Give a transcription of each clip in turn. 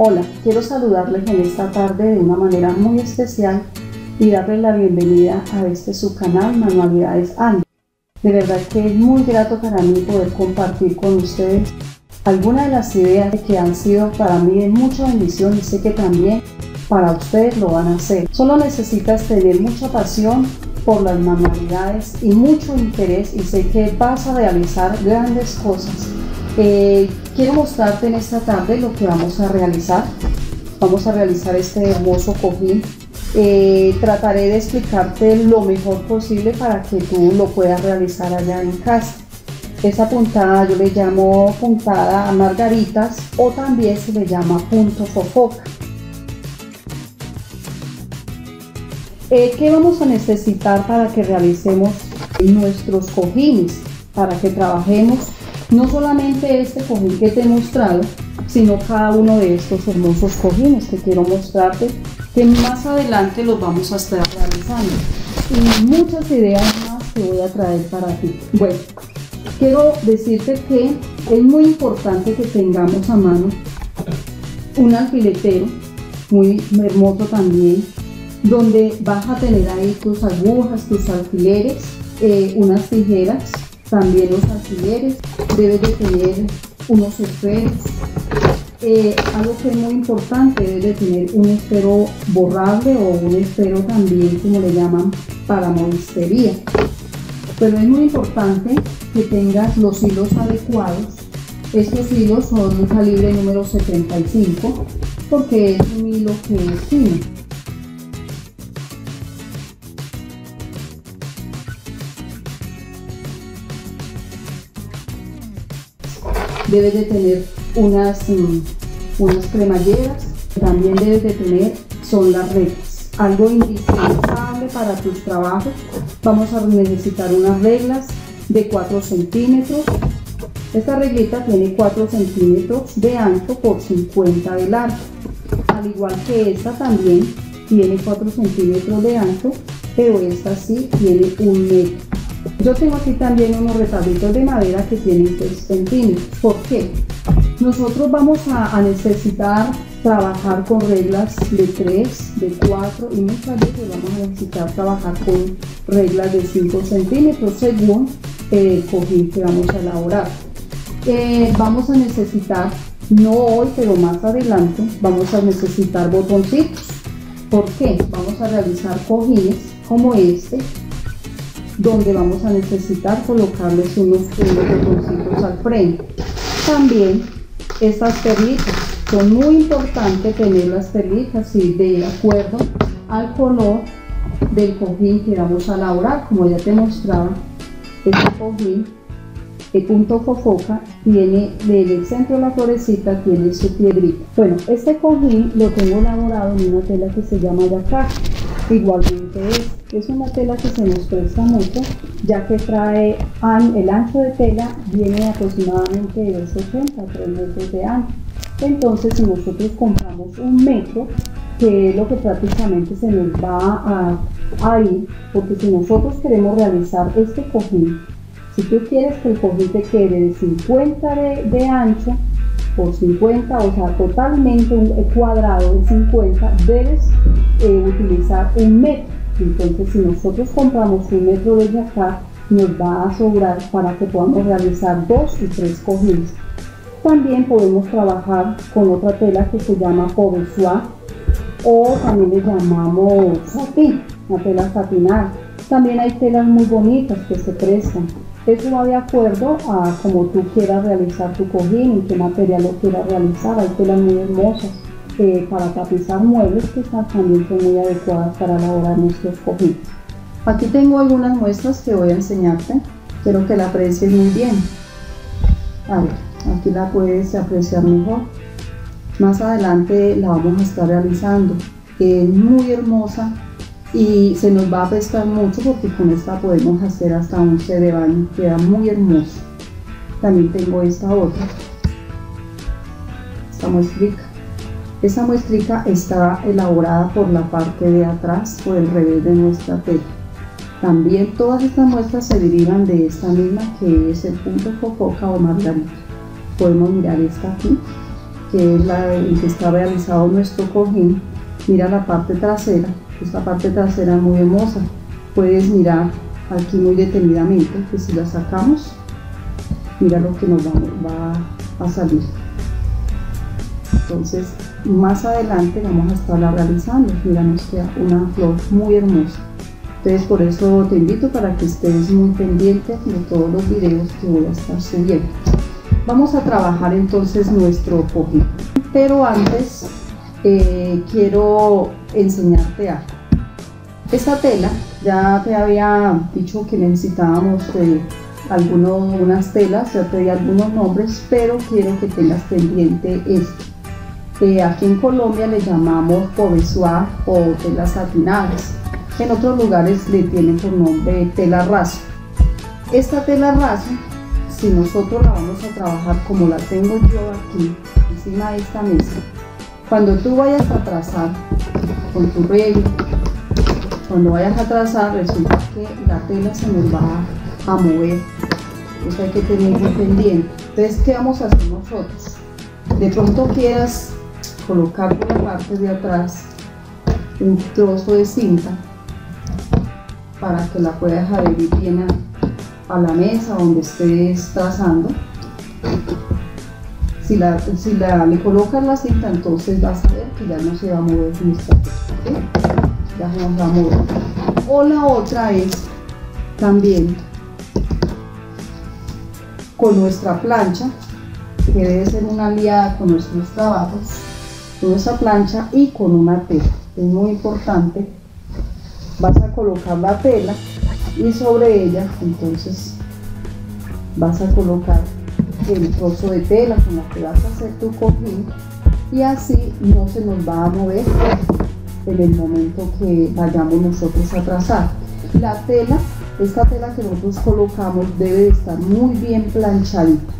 Hola, quiero saludarles en esta tarde de una manera muy especial y darles la bienvenida a este su canal Manualidades Andy. De verdad que es muy grato para mí poder compartir con ustedes algunas de las ideas que han sido para mí de mucha bendición y sé que también para ustedes lo van a hacer. Solo necesitas tener mucha pasión por las manualidades y mucho interés y sé que vas a realizar grandes cosas. Eh, quiero mostrarte en esta tarde lo que vamos a realizar. Vamos a realizar este hermoso cojín. Eh, trataré de explicarte lo mejor posible para que tú lo puedas realizar allá en casa. Esta puntada yo le llamo puntada a margaritas o también se le llama punto fofoca. Eh, ¿Qué vamos a necesitar para que realicemos nuestros cojines? Para que trabajemos no solamente este cojín que te he mostrado, sino cada uno de estos hermosos cojines que quiero mostrarte, que más adelante los vamos a estar realizando. Y muchas ideas más que voy a traer para ti. Bueno, quiero decirte que es muy importante que tengamos a mano un alfiletero, muy hermoso también, donde vas a tener ahí tus agujas, tus alfileres, eh, unas tijeras, también los alfileres, debes de tener unos esferos. Eh, algo que es muy importante, debes de tener un esfero borrable o un esfero también, como le llaman, para monistería. Pero es muy importante que tengas los hilos adecuados. Estos hilos son un calibre número 75 porque es un hilo que es fino. Debes de tener unas, mm, unas cremalleras, también debes de tener son las reglas. Algo indispensable para tus trabajos, vamos a necesitar unas reglas de 4 centímetros. Esta reglita tiene 4 centímetros de ancho por 50 de largo. Al igual que esta también tiene 4 centímetros de ancho, pero esta sí tiene un metro. Yo tengo aquí también unos retablitos de madera que tienen 3 centímetros. ¿Por qué? Nosotros vamos a, necesitar trabajar con reglas de 3, de 4 y muchas veces vamos a necesitar trabajar con reglas de 5 centímetros según el cojín que vamos a elaborar. Eh, vamos a necesitar, no hoy, pero más adelante, vamos a necesitar botoncitos. ¿Por qué? Vamos a realizar cojines como este donde vamos a necesitar colocarles unos, botoncitos al frente. También estas perlitas, son muy importantes tener las perlitas y de acuerdo al color del cojín que vamos a elaborar, como ya te mostraba, este cojín el punto fofoca tiene del centro de la florecita tiene su piedrita. Bueno este cojín lo tengo elaborado en una tela que se llama yacar. Igualmente es es una tela que se nos presta mucho, ya que trae el ancho de tela viene aproximadamente de 2,80 a 3 metros de ancho. Entonces, si nosotros compramos un metro, que es lo que prácticamente se nos va a, ir, porque si nosotros queremos realizar este cojín, si tú quieres que el cojín te quede de 50 de, ancho por 50, o sea, totalmente un cuadrado de 50, debes eh, utilizar un metro entonces, si nosotros compramos un metro de yacar, nos va a sobrar para que podamos realizar dos y tres cojines. También podemos trabajar con otra tela que se llama Povesois o también le llamamos satín, una tela satinada. También hay telas muy bonitas que se prestan. Eso va de acuerdo a como tú quieras realizar tu cojín, en qué material lo quieras realizar. Hay telas muy hermosas para tapizar muebles que también son muy adecuadas para elaborar nuestros cojines. Aquí tengo algunas muestras que voy a enseñarte, quiero que la aprecies muy bien. A ver, aquí la puedes apreciar mejor. Más adelante la vamos a estar realizando. Es muy hermosa y se nos va a prestar mucho porque con esta podemos hacer hasta un set de baño, queda muy hermoso. También tengo esta otra, esta muestrica esta muestrica está elaborada por la parte de atrás, por el revés de nuestra tela. También todas estas muestras se derivan de esta misma que es el punto fofoca o margarita. Podemos mirar esta aquí. que es la en que está realizado nuestro cojín, mira la parte trasera, esta parte trasera muy hermosa. Puedes mirar aquí muy detenidamente que si la sacamos, mira lo que nos va, a salir. Entonces, más adelante vamos a estarla realizando. Mira, nos queda una flor muy hermosa. Entonces, por eso te invito para que estés muy pendiente de todos los videos que voy a estar subiendo. Vamos a trabajar entonces nuestro cojín. Pero antes, eh, quiero enseñarte algo. Esta tela, ya te había dicho que necesitábamos eh, algunos, unas telas, ya te di algunos nombres, pero quiero que tengas pendiente esto. Aquí en Colombia le llamamos povesuá o telas satinadas. En otros lugares le tienen por nombre tela raso. Esta tela raso, si nosotros la vamos a trabajar como la tengo yo aquí, encima de esta mesa, cuando tú vayas a trazar con tu regla, cuando vayas a trazar, resulta que la tela se nos va a mover. Eso hay que tenerlo pendiente. Entonces, ¿qué vamos a hacer nosotros? De pronto quieras colocar por la parte de atrás un trozo de cinta para que la puedas adherir bien a, la mesa donde estés trazando. Si, la, si la, le colocas la cinta, entonces vas a ver que ya no se va a mover nuestra Ya se nos va a mover. O la otra es también con nuestra plancha, que debe ser una aliada con nuestros trabajos, nuestra plancha y con una tela. Es muy importante. Vas a colocar la tela y sobre ella, entonces, vas a colocar el trozo de tela con la que vas a hacer tu cojín y así no se nos va a mover en el momento que vayamos nosotros a trazar. La tela esta tela que nosotros colocamos debe estar muy bien planchadita.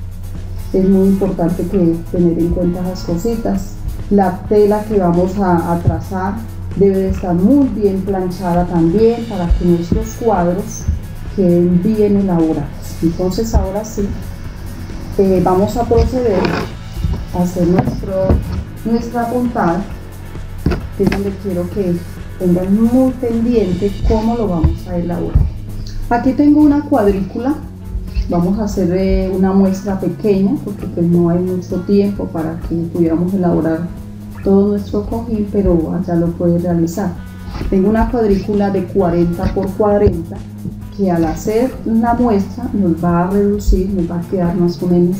Es muy importante que tener en cuenta esas cositas. La tela que vamos a, trazar debe estar muy bien planchada también para que nuestros cuadros queden bien elaborados. Entonces ahora sí, eh, vamos a proceder a hacer nuestro, nuestra puntada, que es donde quiero que tengan muy pendiente cómo lo vamos a elaborar. Aquí tengo una cuadrícula, vamos a hacer eh, una muestra pequeña porque pues no hay mucho tiempo para que pudiéramos elaborar todo nuestro cojín, pero ya lo puedes realizar. Tengo una cuadrícula de 40 por 40 que al hacer la muestra nos va a reducir, nos va a quedar más o menos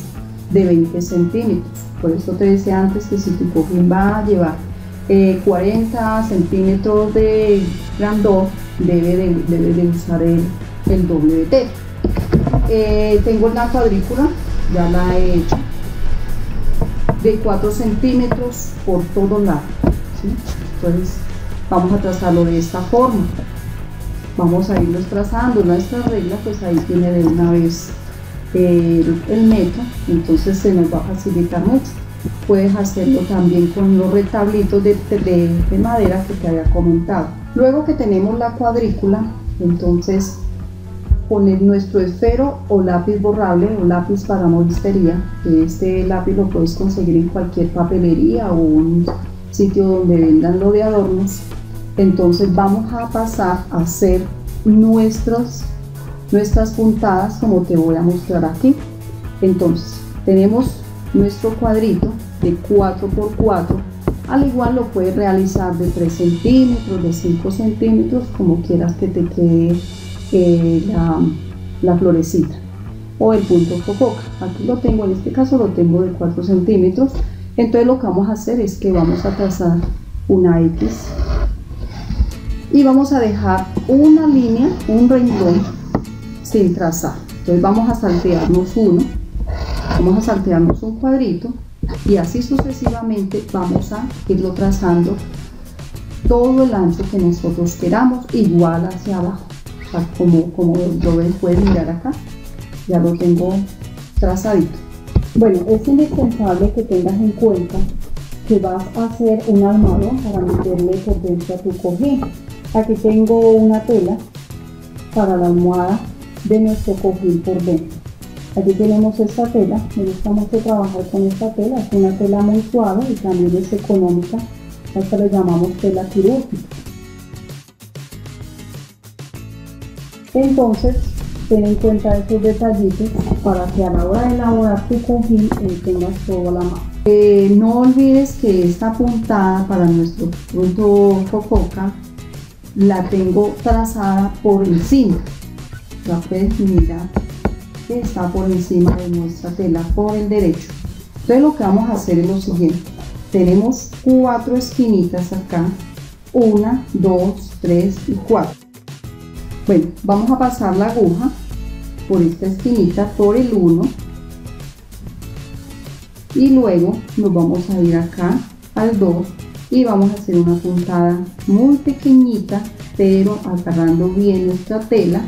de 20 centímetros. Por eso te decía antes que si tu cojín va a llevar 40 eh, centímetros de grandor, debe de, usar el el doble de tela. Eh, tengo la cuadrícula, ya la he hecho, de 4 centímetros por todo lado. Entonces vamos a trazarlo de esta forma. Vamos a irlo trazando. Nuestra regla, pues ahí tiene de una vez el, el metro, entonces se nos va a facilitar mucho. Puedes hacerlo también con los retablitos de madera que te había comentado. Luego que tenemos la cuadrícula, entonces poner nuestro esfero o lápiz borrable o lápiz para moristería. Este lápiz lo puedes conseguir en cualquier papelería o un sitio donde vendan lo de adornos. Entonces vamos a pasar a hacer nuestras, nuestras puntadas como te voy a mostrar aquí. Entonces tenemos nuestro cuadrito de 4x4 al igual lo puedes realizar de 3 centímetros, de 5 centímetros, como quieras que te quede la, florecita o el punto fofoca. Aquí lo tengo, en este caso lo tengo de 4 centímetros. Entonces lo que vamos a hacer es que vamos a trazar una X y vamos a dejar una línea, un renglón sin trazar. Entonces vamos a saltearnos uno, vamos a saltearnos un cuadrito y así sucesivamente vamos a irlo trazando todo el ancho que nosotros queramos igual hacia abajo como, como lo ven, pueden mirar acá, ya lo tengo trazadito. Bueno, es indispensable que tengas en cuenta que vas a hacer un armado para meterle por dentro a tu cojín. Aquí tengo una tela para la almohada de nuestro cojín por dentro. Aquí tenemos esta tela, me gusta mucho trabajar con esta tela, es una tela muy suave y también es económica, a esta le llamamos tela quirúrgica. Entonces, ten en cuenta estos detallitos para que a la hora de elaborar tu cojín eh, tengas todo la mano. Eh, no olvides que esta puntada para nuestro punto cococa la tengo trazada por encima. La puedes mirar que está por encima de nuestra tela por el derecho. Entonces lo que vamos a hacer es lo siguiente. Tenemos cuatro esquinitas acá. Una, dos, tres y cuatro. Bueno, vamos a pasar la aguja por esta esquinita, por el 1 y luego nos vamos a ir acá al 2 y vamos a hacer una puntada muy pequeñita pero agarrando bien nuestra tela.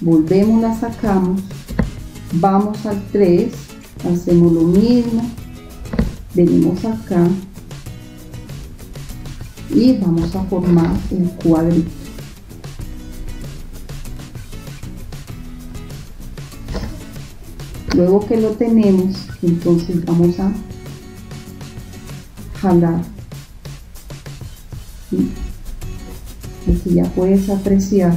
Volvemos la sacamos vamos al 3 hacemos lo mismo. Venimos acá y vamos a formar el cuadrito luego que lo tenemos entonces vamos a jalar. Y ya puedes apreciar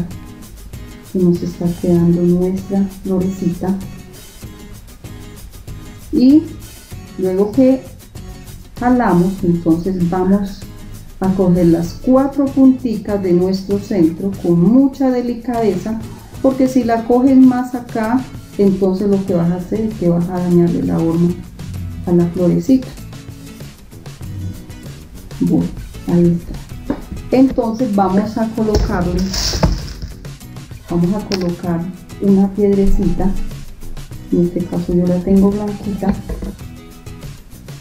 que nos está quedando nuestra florecita. Y luego que jalamos entonces vamos a coger las cuatro punticas de nuestro centro con mucha delicadeza porque si la coges más acá entonces lo que vas a hacer es que vas a dañarle la horma a la florecita. Bueno ahí está. Entonces vamos a colocarle vamos a colocar una piedrecita en este caso yo la tengo blanquita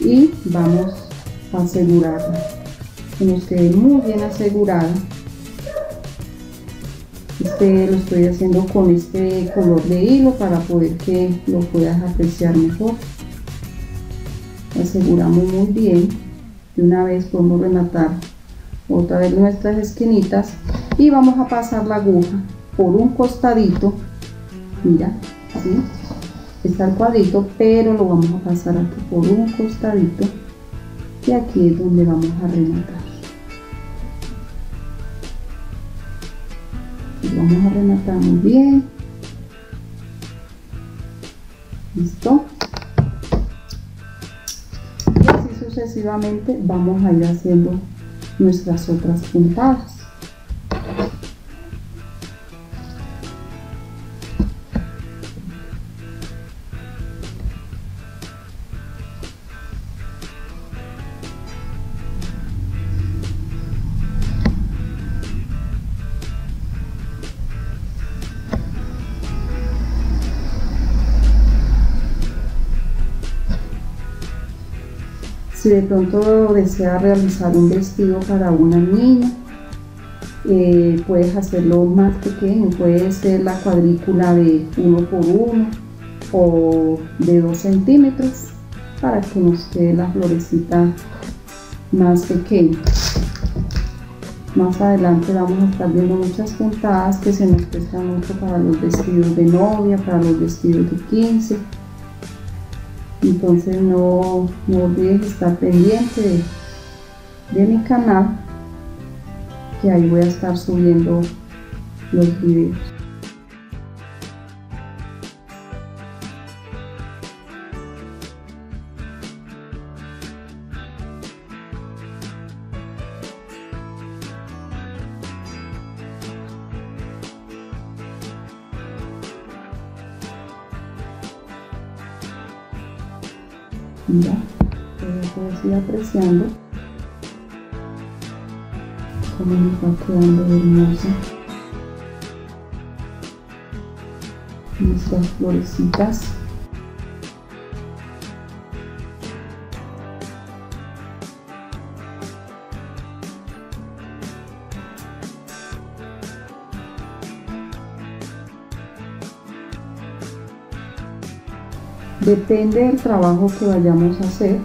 y vamos a asegurarla. Que nos quede muy bien asegurada este lo estoy haciendo con este color de hilo para poder que lo puedas apreciar mejor aseguramos muy bien de una vez podemos rematar otra vez nuestras esquinitas y vamos a pasar la aguja por un costadito mira ¿sí? está el cuadrito pero lo vamos a pasar aquí por un costadito y aquí es donde vamos a rematar vamos a rematar muy bien. Listo y así sucesivamente vamos a ir haciendo nuestras otras puntadas Si de pronto desea realizar un vestido para una niña, eh, puedes hacerlo más pequeño, puede ser la cuadrícula de 1 por 1 o de 2 centímetros para que nos quede la florecita más pequeña. Más adelante vamos a estar viendo muchas puntadas que se nos prestan mucho para los vestidos de novia, para los vestidos de 15 entonces no, no olvides estar pendiente de, mi canal que ahí voy a estar subiendo los videos mira puedes ir apreciando cómo nos va quedando hermosa. Nuestras florecitas Depende del trabajo que vayamos a hacer,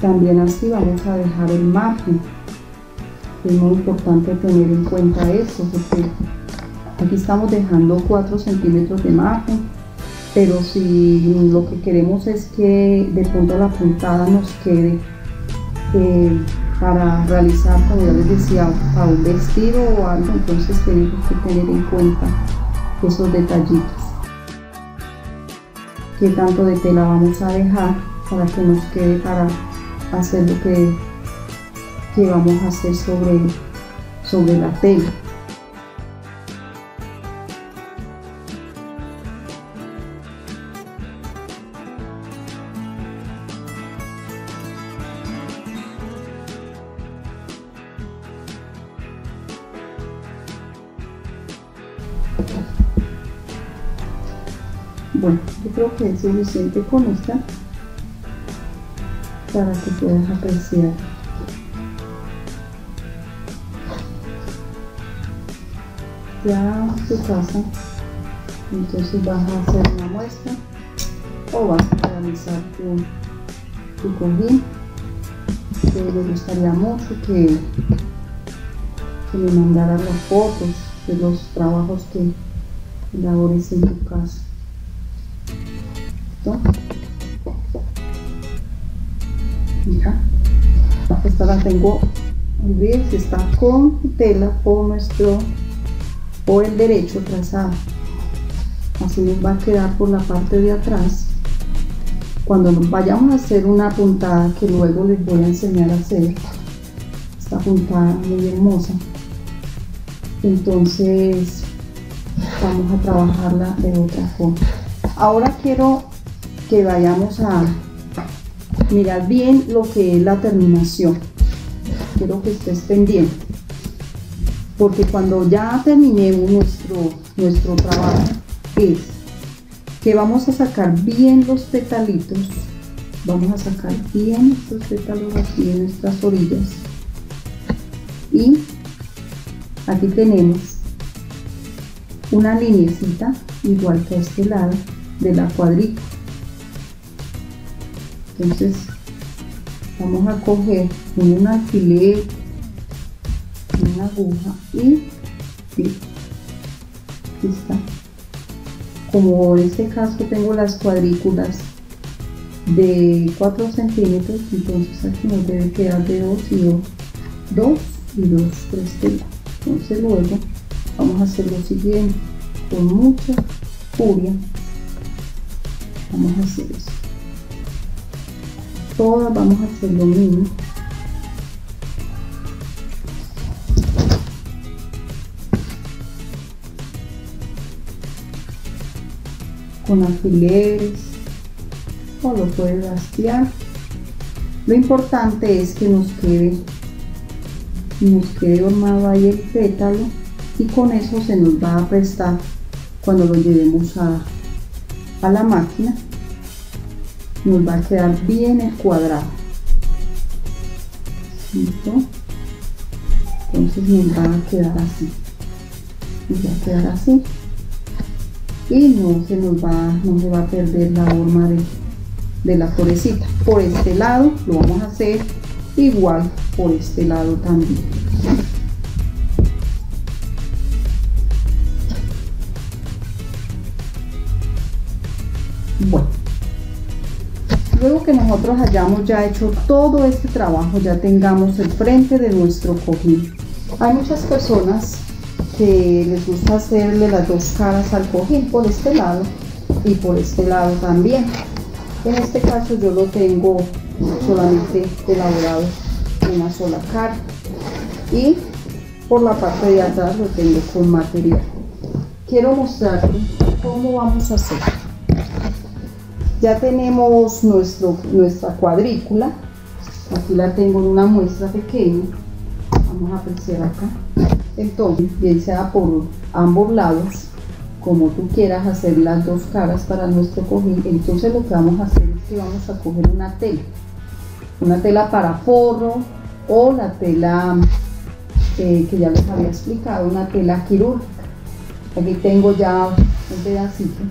también así vamos a dejar el margen. Es muy importante tener en cuenta eso, porque aquí estamos dejando 4 centímetros de margen pero si lo que queremos es que de pronto la puntada nos quede eh, para realizar, como ya les decía, a un vestido o algo, entonces tenemos que tener en cuenta esos detallitos. Qué tanto de tela vamos a dejar para que nos quede para hacer lo que, que vamos a hacer sobre, sobre la tela. Bueno, yo creo que es suficiente con esta para que puedas apreciar. Ya tu casa, entonces vas a hacer una muestra o vas a realizar tu, tu cojín. Que me gustaría mucho que, que me mandaras las fotos de los trabajos que labores en tu casa. Esta la tengo, ¿ves? Está con tela por nuestro, por el derecho trazado. Así nos va a quedar por la parte de atrás. Cuando vayamos a hacer una puntada que luego les voy a enseñar a hacer, esta puntada muy hermosa, entonces vamos a trabajarla de otra forma. Ahora quiero que vayamos a mirar bien lo que es la terminación. Quiero que estés pendiente. Porque cuando ya terminemos nuestro, nuestro trabajo, es que vamos a sacar bien los petalitos. Vamos a sacar bien estos pétalos aquí en nuestras orillas. Y aquí tenemos una linecita igual que a este lado de la cuadrícula entonces vamos a coger un alfiler una aguja y ¿sí? aquí está. Como en este caso tengo las cuadrículas de 4 centímetros entonces aquí nos debe quedar de 2 y 2 2 y 2 3 entonces luego vamos a hacer lo siguiente. Con mucha furia vamos a hacer eso todas vamos a hacer lo mismo. Con alfileres o lo puedes rastrear. Lo importante es que nos quede nos quede armado ahí el pétalo y con eso se nos va a prestar cuando lo llevemos a, a la máquina nos va a quedar bien el cuadrado. Entonces nos va a quedar así. Nos va a quedar así. Y no se nos va no se va a perder la forma de, de la florecita. Por este lado lo vamos a hacer igual por este lado también. Bueno luego que nosotros hayamos ya hecho todo este trabajo, ya tengamos el frente de nuestro cojín. Hay muchas personas que les gusta hacerle las dos caras al cojín por este lado y por este lado también. En este caso yo lo tengo solamente elaborado una sola cara y por la parte de atrás lo tengo con material. Quiero mostrarte cómo vamos a hacer ya tenemos nuestro, nuestra cuadrícula. Aquí la tengo en una muestra pequeña. Vamos a apreciar acá. Entonces, bien sea por ambos lados, como tú quieras hacer las dos caras para nuestro cojín, entonces lo que vamos a hacer es que vamos a coger una tela. Una tela para forro o la tela eh, que ya les había explicado, una tela quirúrgica. Aquí tengo ya un pedacito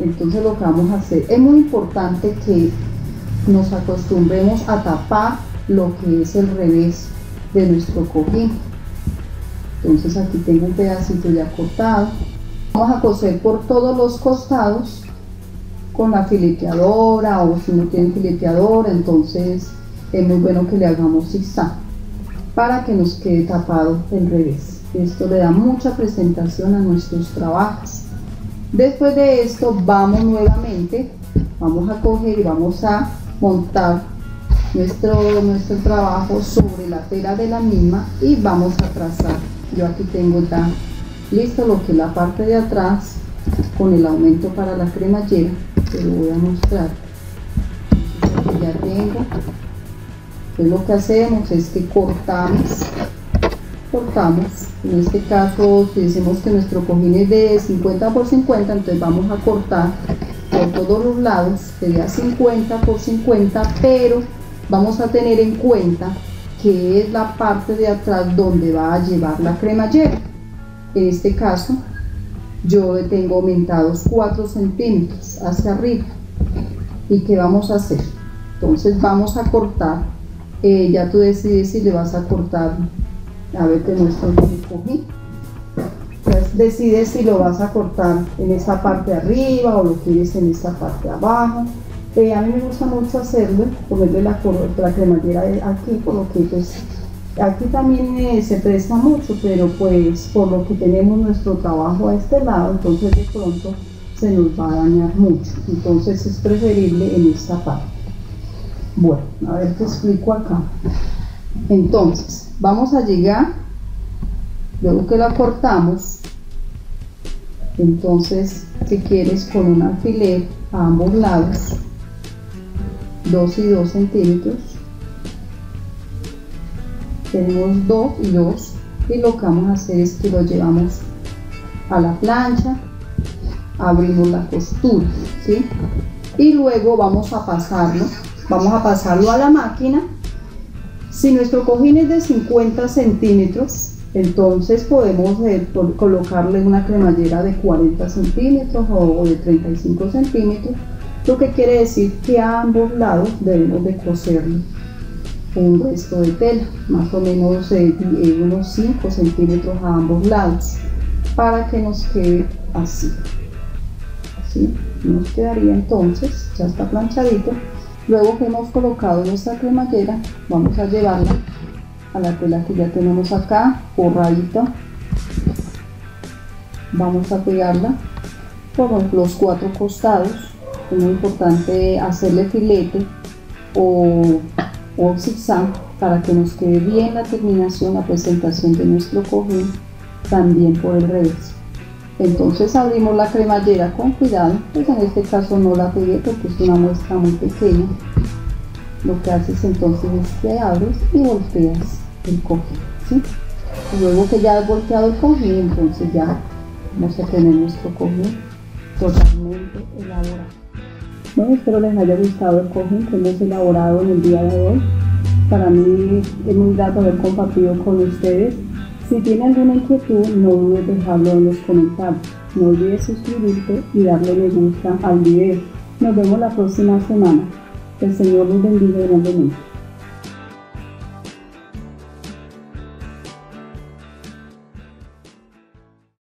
entonces lo que vamos a hacer, es muy importante que nos acostumbremos a tapar lo que es el revés de nuestro cojín. Entonces aquí tengo un pedacito ya cortado Vamos a coser por todos los costados con la fileteadora o si no tienen fileteadora, entonces es muy bueno que le hagamos zigzag para que nos quede tapado el revés. Esto le da mucha presentación a nuestros trabajos. Después de esto vamos nuevamente, vamos a coger y vamos a montar nuestro, nuestro trabajo sobre la tela de la misma y vamos a trazar. Yo aquí tengo ya listo lo que es la parte de atrás con el aumento para la cremallera. Te lo voy a mostrar. Ya tengo. Lo que hacemos es que cortamos cortamos en este caso si decimos que nuestro cojín es de 50 por 50 entonces vamos a cortar por todos los lados sería 50 por 50 pero vamos a tener en cuenta que es la parte de atrás donde va a llevar la cremallera en este caso yo tengo aumentados 4 centímetros hacia arriba. Y qué vamos a hacer entonces vamos a cortar eh, ya tú decides si le vas a cortar a ver te muestro el cojín entonces decides si lo vas a cortar en esta parte arriba o lo quieres en esta parte abajo eh, a mí me gusta mucho hacerlo ponerle la, la cremallera aquí por lo que pues Aquí también eh, se presta mucho, pero pues por lo que tenemos nuestro trabajo a este lado, entonces de pronto se nos va a dañar mucho. Entonces es preferible en esta parte. Bueno, a ver te explico acá. Entonces, vamos a llegar, luego que la cortamos, entonces si quieres con un alfiler a ambos lados, 2 y 2 centímetros, tenemos dos y dos y lo que vamos a hacer es que lo llevamos a la plancha abrimos la costura ¿sí? y luego vamos a pasarlo vamos a pasarlo a la máquina si nuestro cojín es de 50 centímetros entonces podemos eh, colocarle una cremallera de 40 centímetros o, de 35 centímetros lo que quiere decir que a ambos lados debemos de coserlo un resto de tela, más o menos eh, unos 5 centímetros a ambos lados, para que nos quede así. Así nos quedaría entonces, ya está planchadito. Luego que hemos colocado nuestra cremallera, vamos a llevarla a la tela que ya tenemos acá, forradita. Vamos a pegarla por los cuatro costados. Es muy importante hacerle filete o o zigzag para que nos quede bien la terminación, la presentación de nuestro cojín también por el revés. Entonces abrimos la cremallera con cuidado, pues en este caso no la pegué porque es una muestra muy pequeña. Lo que haces entonces es que abres y volteas el cojín. luego que ya has volteado el cojín, entonces ya vamos a tener nuestro cojín totalmente elaborado. Bueno, espero les haya gustado el cojín que hemos elaborado en el día de hoy. Para mí es muy grato haber compartido con ustedes. Si tienen alguna inquietud, no dudes dejarlo en los comentarios. No olvides suscribirte y darle me gusta al video. Nos vemos la próxima semana. Que el Señor los bendiga grandemente.